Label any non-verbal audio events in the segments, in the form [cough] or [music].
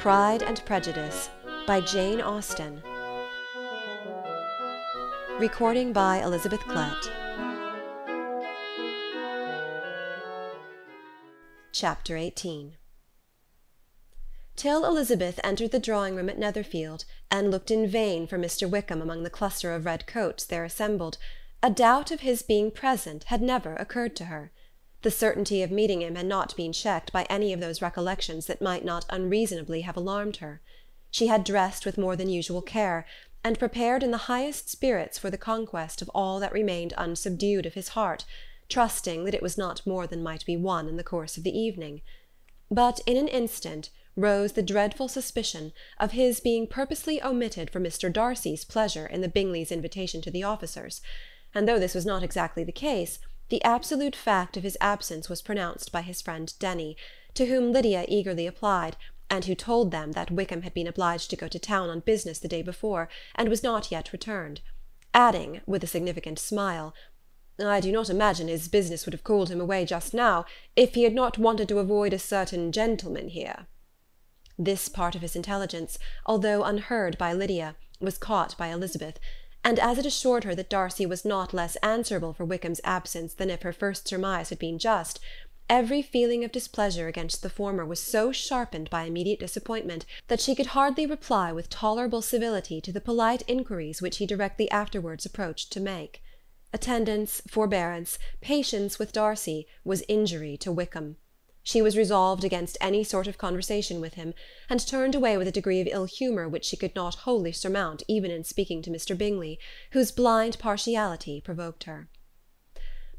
Pride and Prejudice by Jane Austen Recording by Elizabeth Klett Chapter 18 Till Elizabeth entered the drawing-room at Netherfield, and looked in vain for Mr. Wickham among the cluster of red coats there assembled, a doubt of his being present had never occurred to her. The certainty of meeting him had not been checked by any of those recollections that might not unreasonably have alarmed her. She had dressed with more than usual care, and prepared in the highest spirits for the conquest of all that remained unsubdued of his heart, trusting that it was not more than might be won in the course of the evening. But in an instant rose the dreadful suspicion of his being purposely omitted for Mr. Darcy's pleasure in the Bingleys' invitation to the officers; and though this was not exactly the case, the absolute fact of his absence was pronounced by his friend Denny, to whom Lydia eagerly applied, and who told them that Wickham had been obliged to go to town on business the day before, and was not yet returned; adding, with a significant smile, "I do not imagine his business would have called him away just now, if he had not wanted to avoid a certain gentleman here." This part of his intelligence, although unheard by Lydia, was caught by Elizabeth and as it assured her that Darcy was not less answerable for Wickham's absence than if her first surmise had been just, every feeling of displeasure against the former was so sharpened by immediate disappointment that she could hardly reply with tolerable civility to the polite inquiries which he directly afterwards approached to make. Attendance, forbearance, patience with Darcy, was injury to Wickham. She was resolved against any sort of conversation with him, and turned away with a degree of ill humour which she could not wholly surmount even in speaking to Mr. Bingley, whose blind partiality provoked her.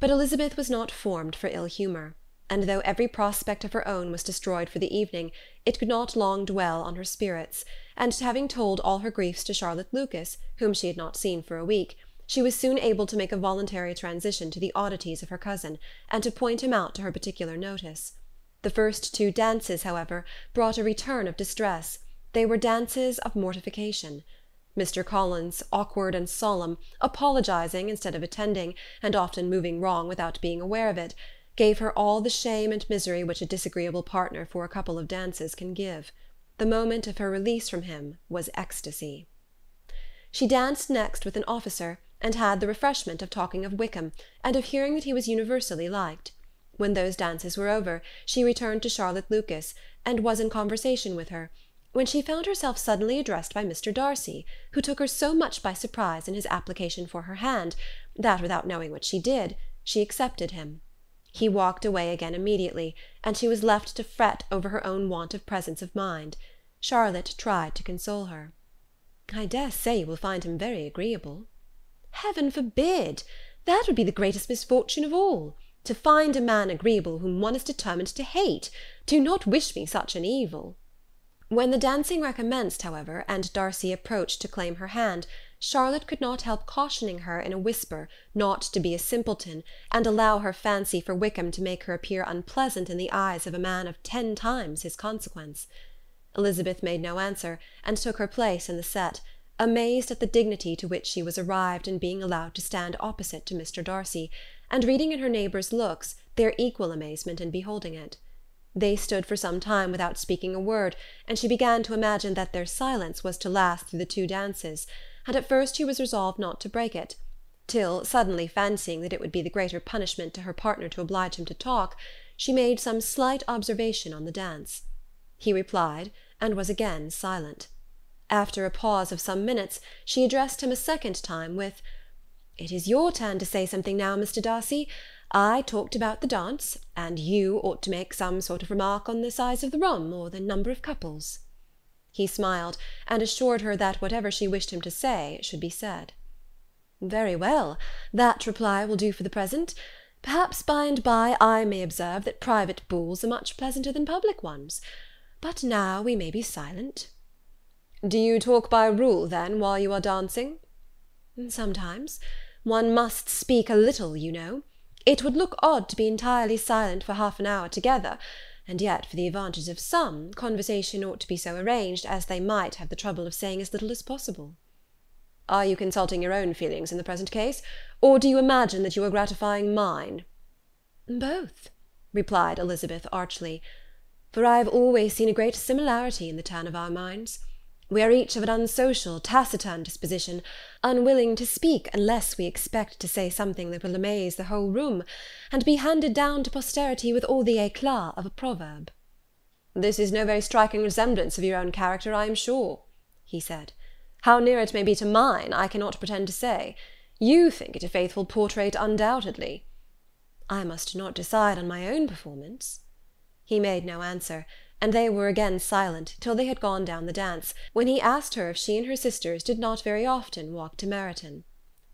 But Elizabeth was not formed for ill humour, and though every prospect of her own was destroyed for the evening, it could not long dwell on her spirits, and having told all her griefs to Charlotte Lucas, whom she had not seen for a week, she was soon able to make a voluntary transition to the oddities of her cousin, and to point him out to her particular notice. The first two dances, however, brought a return of distress; they were dances of mortification. Mr. Collins, awkward and solemn, apologizing instead of attending, and often moving wrong without being aware of it, gave her all the shame and misery which a disagreeable partner for a couple of dances can give. The moment of her release from him was ecstasy. She danced next with an officer, and had the refreshment of talking of Wickham, and of hearing that he was universally liked. When those dances were over, she returned to Charlotte Lucas, and was in conversation with her, when she found herself suddenly addressed by Mr. Darcy, who took her so much by surprise in his application for her hand, that, without knowing what she did, she accepted him. He walked away again immediately, and she was left to fret over her own want of presence of mind. Charlotte tried to console her. "I dare say you will find him very agreeable." "Heaven forbid! That would be the greatest misfortune of all to find a man agreeable whom one is determined to hate. Do not wish me such an evil." When the dancing recommenced, however, and Darcy approached to claim her hand, Charlotte could not help cautioning her in a whisper not to be a simpleton, and allow her fancy for Wickham to make her appear unpleasant in the eyes of a man of ten times his consequence. Elizabeth made no answer, and took her place in the set, amazed at the dignity to which she was arrived in being allowed to stand opposite to Mr. Darcy and reading in her neighbours' looks their equal amazement in beholding it. They stood for some time without speaking a word, and she began to imagine that their silence was to last through the two dances, and at first she was resolved not to break it, till, suddenly fancying that it would be the greater punishment to her partner to oblige him to talk, she made some slight observation on the dance. He replied, and was again silent. After a pause of some minutes, she addressed him a second time with it is your turn to say something now, Mr. Darcy. I talked about the dance, and you ought to make some sort of remark on the size of the room or the number of couples." He smiled, and assured her that whatever she wished him to say should be said. "Very well. That reply will do for the present. Perhaps by and by I may observe that private balls are much pleasanter than public ones. But now we may be silent." "Do you talk by rule, then, while you are dancing?" "Sometimes. One must speak a little, you know. It would look odd to be entirely silent for half an hour together, and yet, for the advantage of some, conversation ought to be so arranged as they might have the trouble of saying as little as possible." "Are you consulting your own feelings in the present case, or do you imagine that you are gratifying mine?" "Both," replied Elizabeth archly. for I have always seen a great similarity in the turn of our minds. We are each of an unsocial, taciturn disposition, unwilling to speak unless we expect to say something that will amaze the whole room, and be handed down to posterity with all the éclat of a proverb. "This is no very striking resemblance of your own character, I am sure," he said. "How near it may be to mine, I cannot pretend to say. You think it a faithful portrait, undoubtedly." "I must not decide on my own performance." He made no answer and they were again silent till they had gone down the dance, when he asked her if she and her sisters did not very often walk to Meryton.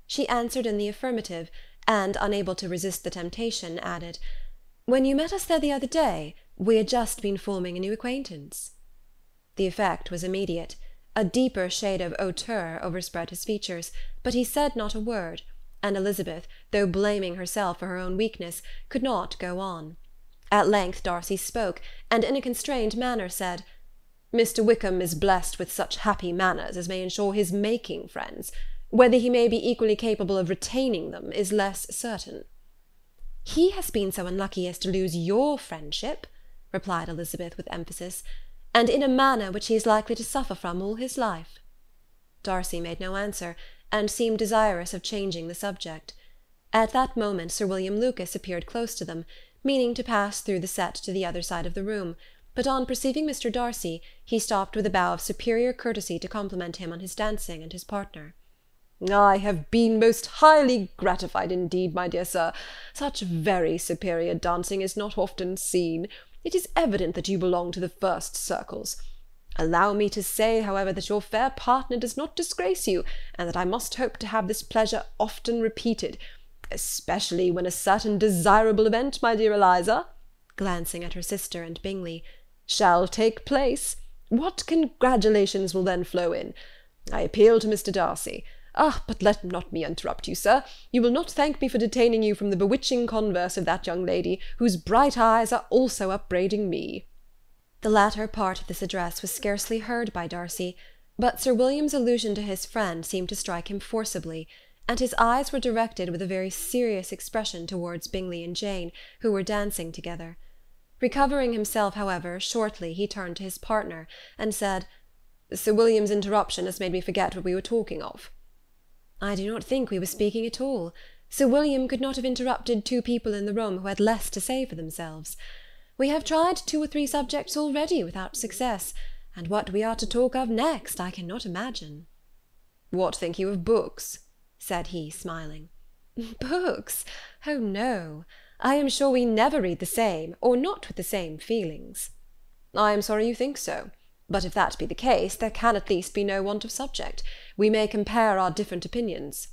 She answered in the affirmative, and, unable to resist the temptation, added, "When you met us there the other day, we had just been forming a new acquaintance." The effect was immediate. A deeper shade of hauteur overspread his features, but he said not a word, and Elizabeth, though blaming herself for her own weakness, could not go on. At length Darcy spoke, and in a constrained manner said, "Mr. Wickham is blessed with such happy manners as may ensure his making friends; whether he may be equally capable of retaining them is less certain." "He has been so unlucky as to lose your friendship," replied Elizabeth with emphasis, "and in a manner which he is likely to suffer from all his life." Darcy made no answer, and seemed desirous of changing the subject. At that moment Sir William Lucas appeared close to them meaning to pass through the set to the other side of the room, but on perceiving Mr. Darcy, he stopped with a bow of superior courtesy to compliment him on his dancing and his partner. "I have been most highly gratified indeed, my dear sir. Such very superior dancing is not often seen. It is evident that you belong to the first circles. Allow me to say, however, that your fair partner does not disgrace you, and that I must hope to have this pleasure often repeated especially when a certain desirable event, my dear Eliza," glancing at her sister and Bingley, "shall take place. What congratulations will then flow in! I appeal to Mr. Darcy. Ah, but let not me interrupt you, sir. You will not thank me for detaining you from the bewitching converse of that young lady, whose bright eyes are also upbraiding me." The latter part of this address was scarcely heard by Darcy, but Sir William's allusion to his friend seemed to strike him forcibly and his eyes were directed with a very serious expression towards Bingley and Jane, who were dancing together. Recovering himself, however, shortly, he turned to his partner, and said, "Sir William's interruption has made me forget what we were talking of." "I do not think we were speaking at all. Sir William could not have interrupted two people in the room who had less to say for themselves. We have tried two or three subjects already without success, and what we are to talk of next I cannot imagine." "What think you of books?" Said he, smiling. [laughs] "Books! Oh, no! I am sure we never read the same, or not with the same feelings." "I am sorry you think so. But if that be the case, there can at least be no want of subject. We may compare our different opinions."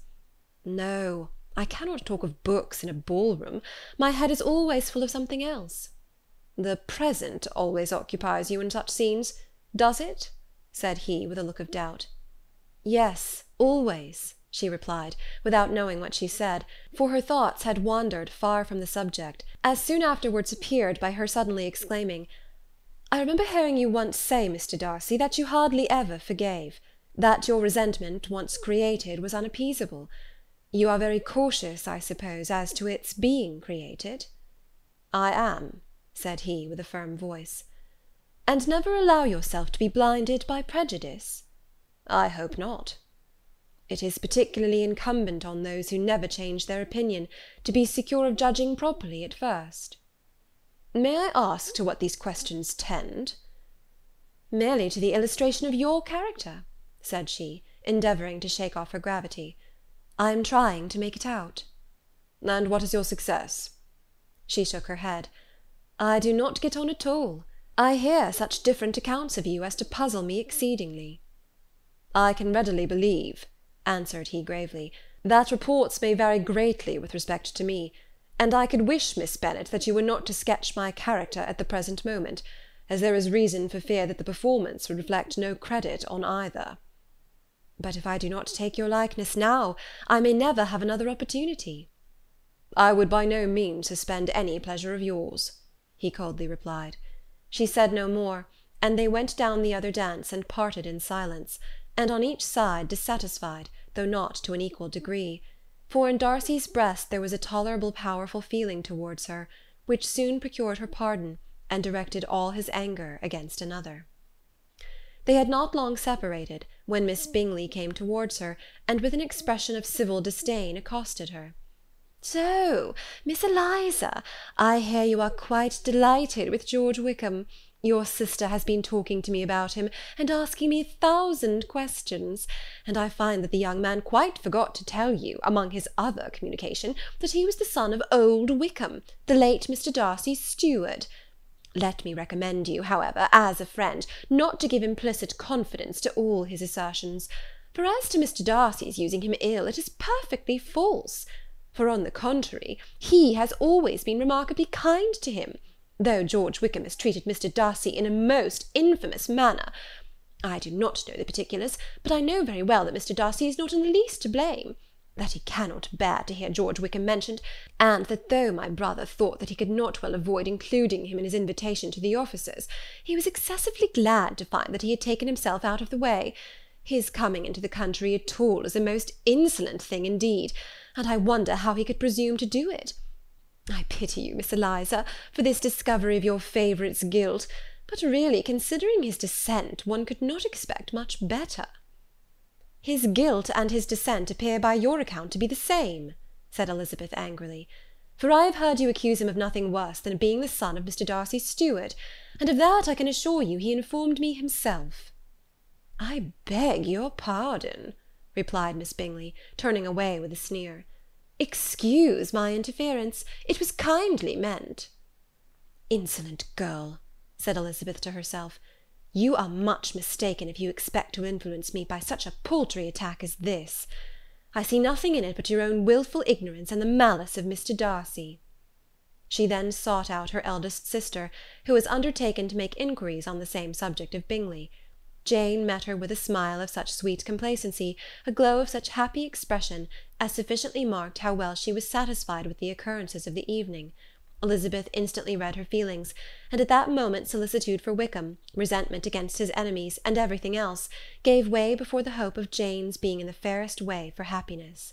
"No, I cannot talk of books in a ball-room. My head is always full of something else." "The present always occupies you in such scenes, does it?" said he, with a look of doubt. "Yes, always she replied, without knowing what she said, for her thoughts had wandered far from the subject, as soon afterwards appeared by her suddenly exclaiming, "I remember hearing you once say, Mr. Darcy, that you hardly ever forgave; that your resentment, once created, was unappeasable. You are very cautious, I suppose, as to its being created?" "I am," said he, with a firm voice. "And never allow yourself to be blinded by prejudice?" "I hope not." It is particularly incumbent on those who never change their opinion, to be secure of judging properly at first." "May I ask to what these questions tend?" "Merely to the illustration of your character," said she, endeavouring to shake off her gravity. "I am trying to make it out." "And what is your success?" She shook her head. "I do not get on at all. I hear such different accounts of you as to puzzle me exceedingly." "I can readily believe answered he gravely, "that reports may vary greatly with respect to me; and I could wish, Miss Bennet, that you were not to sketch my character at the present moment, as there is reason for fear that the performance would reflect no credit on either." "But if I do not take your likeness now, I may never have another opportunity." "I would by no means suspend any pleasure of yours," he coldly replied. She said no more, and they went down the other dance and parted in silence and on each side dissatisfied, though not to an equal degree; for in Darcy's breast there was a tolerable powerful feeling towards her, which soon procured her pardon, and directed all his anger against another. They had not long separated, when Miss Bingley came towards her, and with an expression of civil disdain accosted her. "So, Miss Eliza, I hear you are quite delighted with George Wickham. Your sister has been talking to me about him, and asking me a thousand questions; and I find that the young man quite forgot to tell you, among his other communication, that he was the son of old Wickham, the late Mr. Darcy's steward. Let me recommend you, however, as a friend, not to give implicit confidence to all his assertions; for as to Mr. Darcy's using him ill, it is perfectly false; for, on the contrary, he has always been remarkably kind to him, though George Wickham has treated Mr. Darcy in a most infamous manner. I do not know the particulars, but I know very well that Mr. Darcy is not in the least to blame that he cannot bear to hear George Wickham mentioned, and that though my brother thought that he could not well avoid including him in his invitation to the officers, he was excessively glad to find that he had taken himself out of the way. His coming into the country at all is a most insolent thing indeed, and I wonder how he could presume to do it. I pity you, Miss Eliza, for this discovery of your favourite's guilt, but really, considering his descent, one could not expect much better. "His guilt and his descent appear by your account to be the same," said Elizabeth angrily; "for I have heard you accuse him of nothing worse than of being the son of Mr. Darcy's steward, and of that I can assure you he informed me himself." "I beg your pardon," replied Miss Bingley, turning away with a sneer. "Excuse my interference; it was kindly meant." "Insolent girl!" said Elizabeth to herself. You are much mistaken if you expect to influence me by such a paltry attack as this. I see nothing in it but your own wilful ignorance and the malice of Mr. Darcy." She then sought out her eldest sister, who was undertaken to make inquiries on the same subject of Bingley. Jane met her with a smile of such sweet complacency, a glow of such happy expression, as sufficiently marked how well she was satisfied with the occurrences of the evening. Elizabeth instantly read her feelings, and at that moment solicitude for Wickham, resentment against his enemies, and everything else, gave way before the hope of Jane's being in the fairest way for happiness.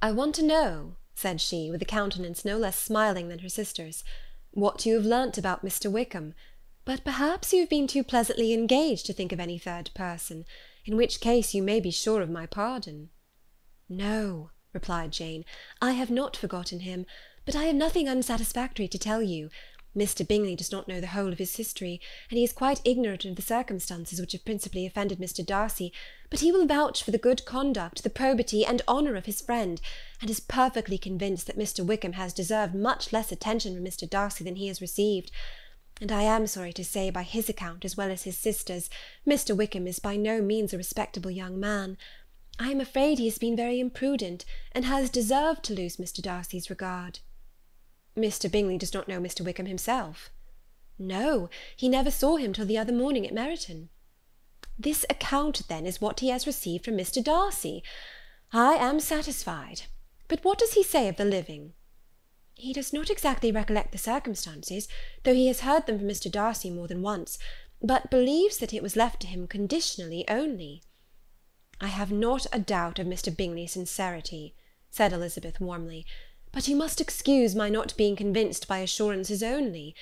"I want to know," said she, with a countenance no less smiling than her sister's, "what you have learnt about Mr. Wickham; but perhaps you have been too pleasantly engaged to think of any third person, in which case you may be sure of my pardon." "No," replied Jane, "I have not forgotten him. But I have nothing unsatisfactory to tell you. Mr. Bingley does not know the whole of his history, and he is quite ignorant of the circumstances which have principally offended Mr. Darcy; but he will vouch for the good conduct, the probity, and honour of his friend, and is perfectly convinced that Mr. Wickham has deserved much less attention from Mr. Darcy than he has received; and I am sorry to say, by his account as well as his sister's, Mr. Wickham is by no means a respectable young man. I am afraid he has been very imprudent, and has deserved to lose Mr. Darcy's regard. Mr. Bingley does not know Mr. Wickham himself." "No, he never saw him till the other morning at Meryton." "This account, then, is what he has received from Mr. Darcy. I am satisfied. But what does he say of the living?" "He does not exactly recollect the circumstances, though he has heard them from Mr. Darcy more than once, but believes that it was left to him conditionally only." "I have not a doubt of Mr. Bingley's sincerity," said Elizabeth warmly. But you must excuse my not being convinced by assurances only.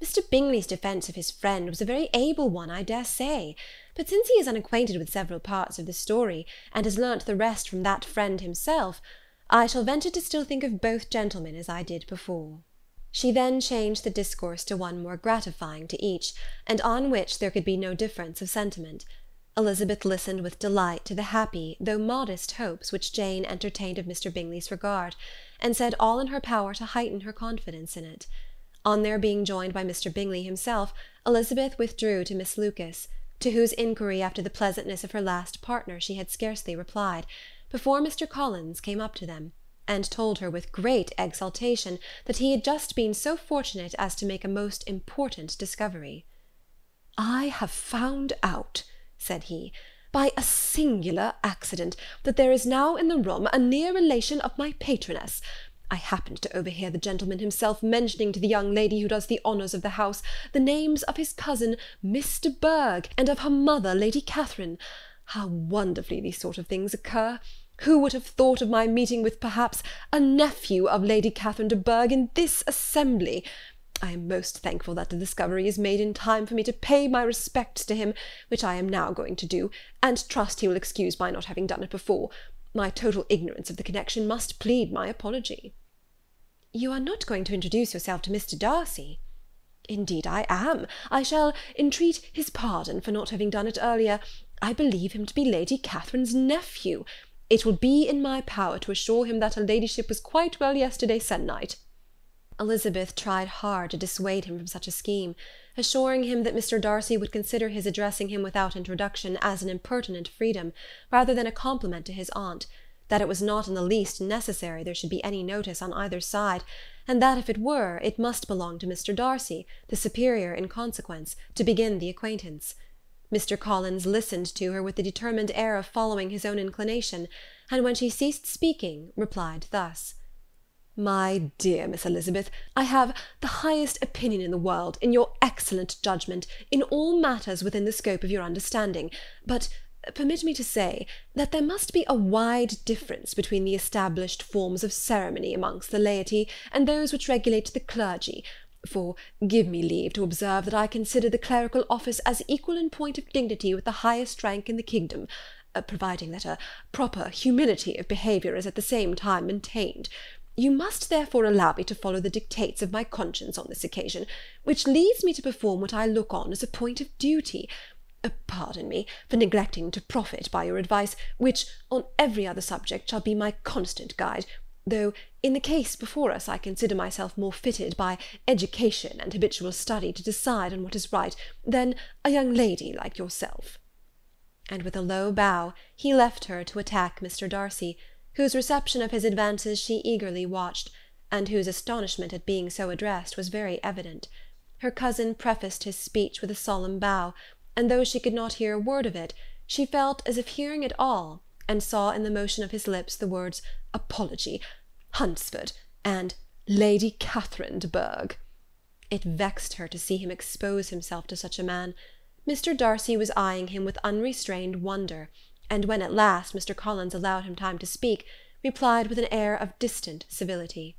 Mr. Bingley's defence of his friend was a very able one, I dare say; but since he is unacquainted with several parts of the story, and has learnt the rest from that friend himself, I shall venture to still think of both gentlemen as I did before." She then changed the discourse to one more gratifying to each, and on which there could be no difference of sentiment. Elizabeth listened with delight to the happy, though modest hopes which Jane entertained of Mr. Bingley's regard and said all in her power to heighten her confidence in it. On their being joined by Mr. Bingley himself, Elizabeth withdrew to Miss Lucas, to whose inquiry after the pleasantness of her last partner she had scarcely replied, before Mr. Collins came up to them, and told her with great exultation that he had just been so fortunate as to make a most important discovery. "I have found out," said he by a singular accident, that there is now in the room a near relation of my patroness. I happened to overhear the gentleman himself mentioning to the young lady who does the honours of the house the names of his cousin, de Bourgh, and of her mother, Lady Catherine. How wonderfully these sort of things occur! Who would have thought of my meeting with, perhaps, a nephew of Lady Catherine de Bourgh in this assembly? I am most thankful that the discovery is made in time for me to pay my respects to him, which I am now going to do, and trust he will excuse my not having done it before. My total ignorance of the connection must plead my apology." "You are not going to introduce yourself to Mr. Darcy?" "Indeed I am. I shall entreat his pardon for not having done it earlier. I believe him to be Lady Catherine's nephew. It will be in my power to assure him that her ladyship was quite well yesterday se'nnight. Elizabeth tried hard to dissuade him from such a scheme, assuring him that Mr. Darcy would consider his addressing him without introduction as an impertinent freedom, rather than a compliment to his aunt; that it was not in the least necessary there should be any notice on either side, and that if it were, it must belong to Mr. Darcy, the superior in consequence, to begin the acquaintance. Mr. Collins listened to her with the determined air of following his own inclination, and when she ceased speaking, replied thus. My dear Miss Elizabeth, I have the highest opinion in the world, in your excellent judgment, in all matters within the scope of your understanding; but permit me to say, that there must be a wide difference between the established forms of ceremony amongst the laity, and those which regulate the clergy; for give me leave to observe that I consider the clerical office as equal in point of dignity with the highest rank in the kingdom, uh, providing that a proper humility of behaviour is at the same time maintained. You must therefore allow me to follow the dictates of my conscience on this occasion, which leads me to perform what I look on as a point of duty. Uh, pardon me for neglecting to profit by your advice, which, on every other subject, shall be my constant guide, though in the case before us I consider myself more fitted by education and habitual study to decide on what is right than a young lady like yourself. And with a low bow he left her to attack Mr. Darcy whose reception of his advances she eagerly watched, and whose astonishment at being so addressed was very evident. Her cousin prefaced his speech with a solemn bow, and though she could not hear a word of it, she felt as if hearing it all, and saw in the motion of his lips the words apology, Hunsford, and Lady Catherine de Bourgh. It vexed her to see him expose himself to such a man. Mr. Darcy was eyeing him with unrestrained wonder and when at last Mr. Collins allowed him time to speak, replied with an air of distant civility.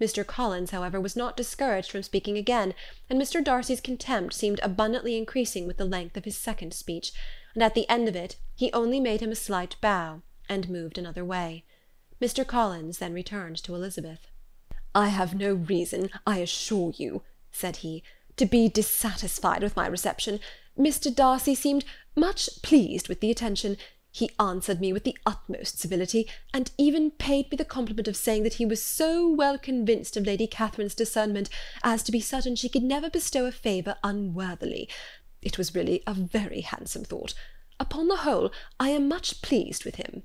Mr. Collins, however, was not discouraged from speaking again, and Mr. Darcy's contempt seemed abundantly increasing with the length of his second speech, and at the end of it he only made him a slight bow, and moved another way. Mr. Collins then returned to Elizabeth. "I have no reason, I assure you," said he, "to be dissatisfied with my reception. Mr. Darcy seemed much pleased with the attention. He answered me with the utmost civility, and even paid me the compliment of saying that he was so well convinced of Lady Catherine's discernment as to be certain she could never bestow a favour unworthily. It was really a very handsome thought. Upon the whole, I am much pleased with him.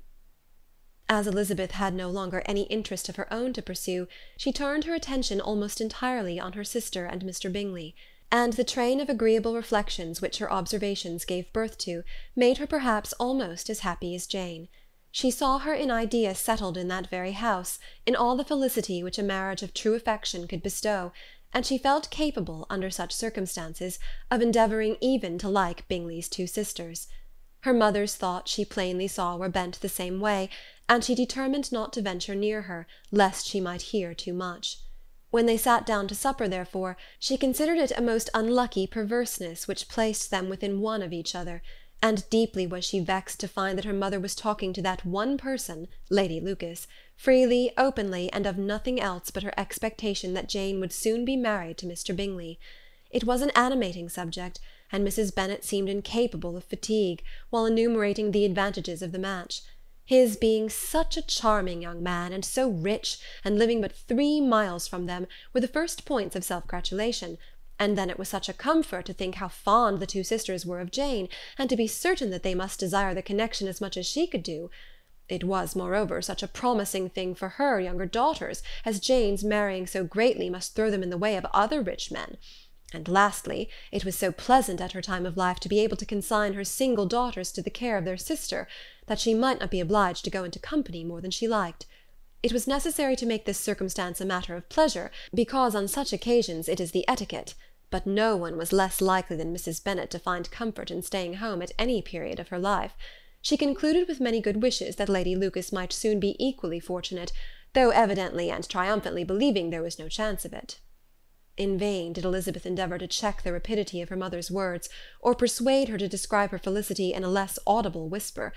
As Elizabeth had no longer any interest of her own to pursue, she turned her attention almost entirely on her sister and Mr. Bingley and the train of agreeable reflections which her observations gave birth to made her perhaps almost as happy as Jane. She saw her in idea settled in that very house, in all the felicity which a marriage of true affection could bestow, and she felt capable, under such circumstances, of endeavouring even to like Bingley's two sisters. Her mother's thoughts she plainly saw were bent the same way, and she determined not to venture near her, lest she might hear too much. When they sat down to supper, therefore, she considered it a most unlucky perverseness which placed them within one of each other, and deeply was she vexed to find that her mother was talking to that one person, Lady Lucas, freely, openly, and of nothing else but her expectation that Jane would soon be married to Mr. Bingley. It was an animating subject, and Mrs. Bennet seemed incapable of fatigue, while enumerating the advantages of the match his being such a charming young man, and so rich, and living but three miles from them, were the first points of self-gratulation, and then it was such a comfort to think how fond the two sisters were of Jane, and to be certain that they must desire the connection as much as she could do. It was, moreover, such a promising thing for her younger daughters, as Jane's marrying so greatly must throw them in the way of other rich men. And lastly, it was so pleasant at her time of life to be able to consign her single daughters to the care of their sister, that she might not be obliged to go into company more than she liked. It was necessary to make this circumstance a matter of pleasure, because on such occasions it is the etiquette, but no one was less likely than Mrs. Bennet to find comfort in staying home at any period of her life. She concluded with many good wishes that Lady Lucas might soon be equally fortunate, though evidently and triumphantly believing there was no chance of it. In vain did Elizabeth endeavour to check the rapidity of her mother's words, or persuade her to describe her felicity in a less audible whisper;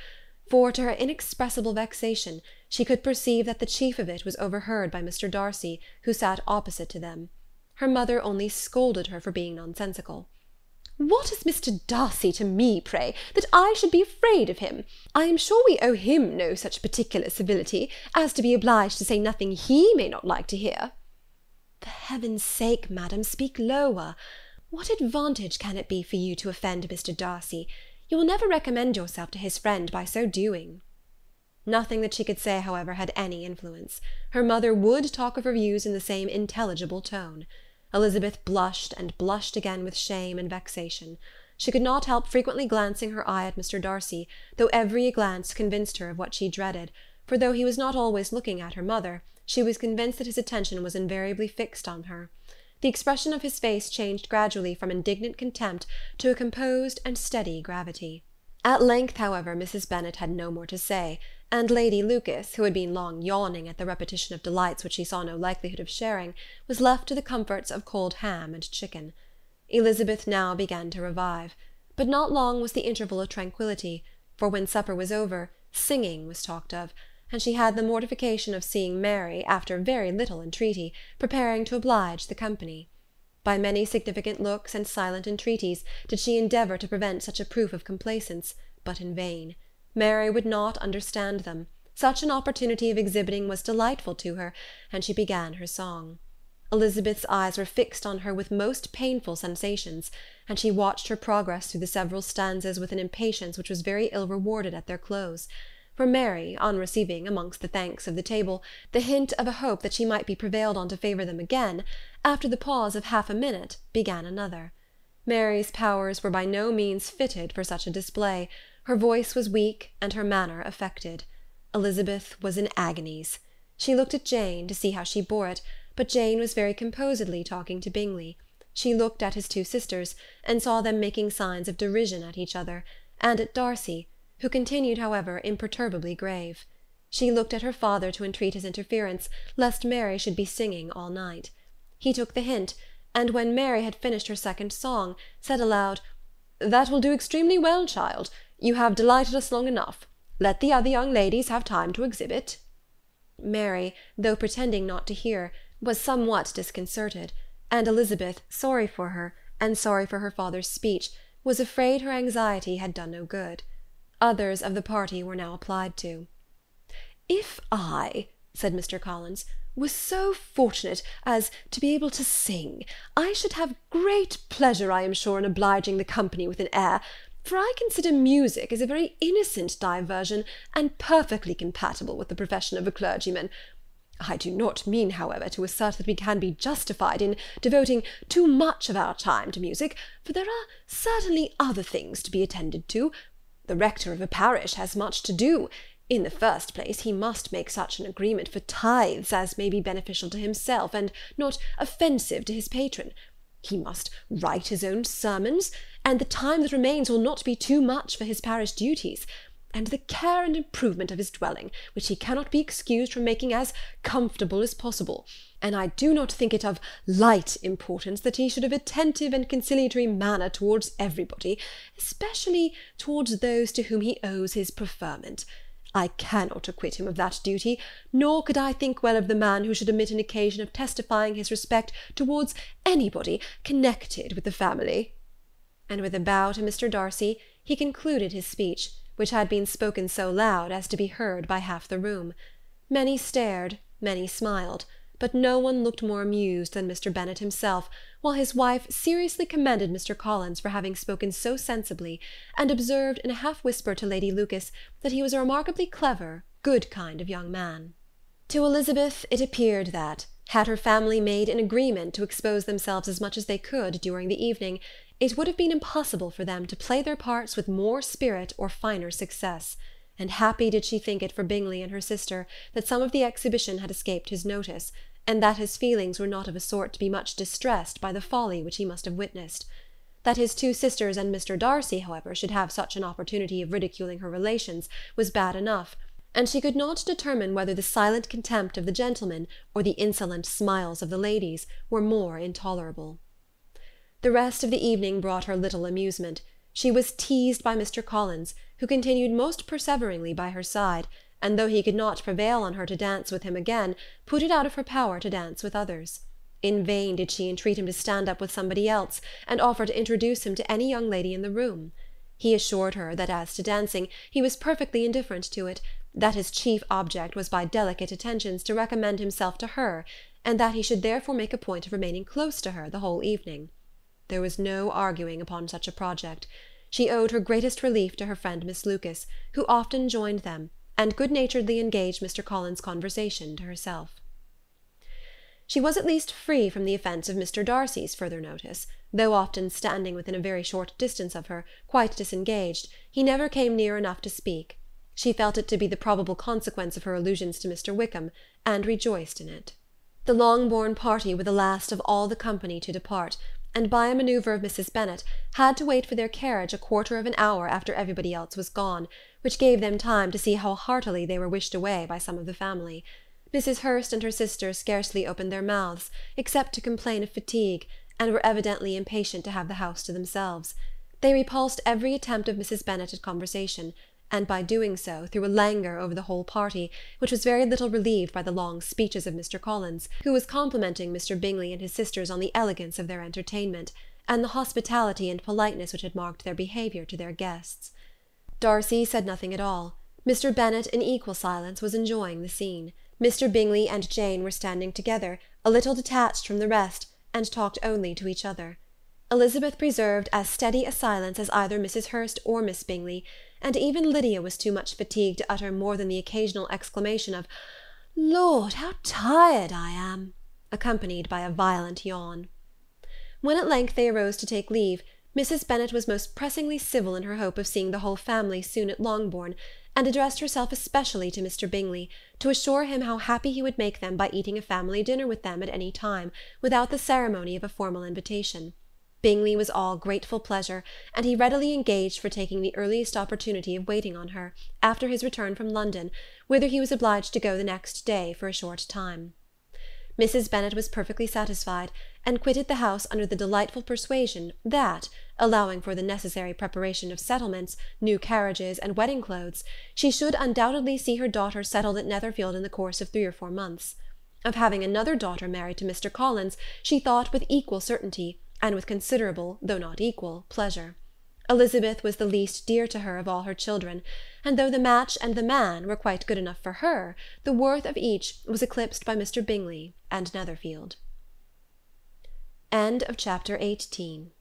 for, to her inexpressible vexation, she could perceive that the chief of it was overheard by Mr. Darcy, who sat opposite to them. Her mother only scolded her for being nonsensical. "What is Mr. Darcy to me, pray, that I should be afraid of him? I am sure we owe him no such particular civility, as to be obliged to say nothing he may not like to hear." "For heaven's sake, madam, speak lower. What advantage can it be for you to offend Mr. Darcy? You will never recommend yourself to his friend by so doing." Nothing that she could say, however, had any influence. Her mother would talk of her views in the same intelligible tone. Elizabeth blushed and blushed again with shame and vexation. She could not help frequently glancing her eye at Mr. Darcy, though every glance convinced her of what she dreaded; for though he was not always looking at her mother she was convinced that his attention was invariably fixed on her. The expression of his face changed gradually from indignant contempt to a composed and steady gravity. At length, however, Mrs. Bennet had no more to say, and Lady Lucas, who had been long yawning at the repetition of delights which she saw no likelihood of sharing, was left to the comforts of cold ham and chicken. Elizabeth now began to revive; but not long was the interval of tranquillity, for when supper was over, singing was talked of and she had the mortification of seeing Mary, after very little entreaty, preparing to oblige the company. By many significant looks and silent entreaties did she endeavour to prevent such a proof of complaisance, but in vain. Mary would not understand them; such an opportunity of exhibiting was delightful to her, and she began her song. Elizabeth's eyes were fixed on her with most painful sensations, and she watched her progress through the several stanzas with an impatience which was very ill rewarded at their close for Mary, on receiving, amongst the thanks of the table, the hint of a hope that she might be prevailed on to favour them again, after the pause of half a minute, began another. Mary's powers were by no means fitted for such a display; her voice was weak, and her manner affected. Elizabeth was in agonies. She looked at Jane, to see how she bore it, but Jane was very composedly talking to Bingley. She looked at his two sisters, and saw them making signs of derision at each other, and at Darcy who continued, however, imperturbably grave. She looked at her father to entreat his interference, lest Mary should be singing all night. He took the hint, and when Mary had finished her second song, said aloud, "That will do extremely well, child. You have delighted us long enough. Let the other young ladies have time to exhibit." Mary, though pretending not to hear, was somewhat disconcerted, and Elizabeth, sorry for her, and sorry for her father's speech, was afraid her anxiety had done no good. Others of the party were now applied to. "If I," said Mr. Collins, "was so fortunate as to be able to sing, I should have great pleasure, I am sure, in obliging the company with an air, for I consider music as a very innocent diversion, and perfectly compatible with the profession of a clergyman. I do not mean, however, to assert that we can be justified in devoting too much of our time to music, for there are certainly other things to be attended to. The rector of a parish has much to do. In the first place, he must make such an agreement for tithes as may be beneficial to himself, and not offensive to his patron. He must write his own sermons, and the time that remains will not be too much for his parish duties and the care and improvement of his dwelling, which he cannot be excused from making as comfortable as possible; and I do not think it of light importance that he should have attentive and conciliatory manner towards everybody, especially towards those to whom he owes his preferment. I cannot acquit him of that duty, nor could I think well of the man who should omit an occasion of testifying his respect towards anybody connected with the family." And with a bow to Mr. Darcy, he concluded his speech which had been spoken so loud as to be heard by half the room. Many stared, many smiled, but no one looked more amused than Mr. Bennet himself, while his wife seriously commended Mr. Collins for having spoken so sensibly, and observed in a half whisper to Lady Lucas that he was a remarkably clever, good kind of young man. To Elizabeth it appeared that, had her family made an agreement to expose themselves as much as they could during the evening, it would have been impossible for them to play their parts with more spirit or finer success; and happy did she think it for Bingley and her sister that some of the exhibition had escaped his notice, and that his feelings were not of a sort to be much distressed by the folly which he must have witnessed. That his two sisters and Mr. Darcy, however, should have such an opportunity of ridiculing her relations, was bad enough and she could not determine whether the silent contempt of the gentlemen or the insolent smiles of the ladies were more intolerable. The rest of the evening brought her little amusement. She was teased by Mr. Collins, who continued most perseveringly by her side, and though he could not prevail on her to dance with him again, put it out of her power to dance with others. In vain did she entreat him to stand up with somebody else, and offer to introduce him to any young lady in the room. He assured her that as to dancing he was perfectly indifferent to it, that his chief object was by delicate attentions to recommend himself to her, and that he should therefore make a point of remaining close to her the whole evening. There was no arguing upon such a project. She owed her greatest relief to her friend Miss Lucas, who often joined them, and good naturedly engaged Mr. Collins's conversation to herself. She was at least free from the offence of Mr. Darcy's further notice, though often standing within a very short distance of her, quite disengaged, he never came near enough to speak. She felt it to be the probable consequence of her allusions to Mr. Wickham, and rejoiced in it. The Longbourn party were the last of all the company to depart, and by a manoeuvre of Mrs. Bennet had to wait for their carriage a quarter of an hour after everybody else was gone, which gave them time to see how heartily they were wished away by some of the family. Mrs. Hurst and her sister scarcely opened their mouths, except to complain of fatigue, and were evidently impatient to have the house to themselves. They repulsed every attempt of Mrs. Bennet at conversation, and by doing so threw a languor over the whole party, which was very little relieved by the long speeches of Mr. Collins, who was complimenting Mr. Bingley and his sisters on the elegance of their entertainment, and the hospitality and politeness which had marked their behaviour to their guests. Darcy said nothing at all. Mr. Bennet, in equal silence, was enjoying the scene. Mr. Bingley and Jane were standing together, a little detached from the rest, and talked only to each other. Elizabeth preserved as steady a silence as either Mrs. Hurst or Miss Bingley, and even Lydia was too much fatigued to utter more than the occasional exclamation of "Lord, how tired I am!" accompanied by a violent yawn. When at length they arose to take leave, Mrs. Bennet was most pressingly civil in her hope of seeing the whole family soon at Longbourn, and addressed herself especially to Mr. Bingley, to assure him how happy he would make them by eating a family dinner with them at any time, without the ceremony of a formal invitation. Bingley was all grateful pleasure, and he readily engaged for taking the earliest opportunity of waiting on her, after his return from London, whither he was obliged to go the next day for a short time. Mrs. Bennet was perfectly satisfied, and quitted the house under the delightful persuasion that, allowing for the necessary preparation of settlements, new carriages, and wedding clothes, she should undoubtedly see her daughter settled at Netherfield in the course of three or four months. Of having another daughter married to Mr. Collins she thought with equal certainty and with considerable, though not equal, pleasure. Elizabeth was the least dear to her of all her children, and though the match and the man were quite good enough for her, the worth of each was eclipsed by Mr. Bingley and Netherfield. End of Chapter 18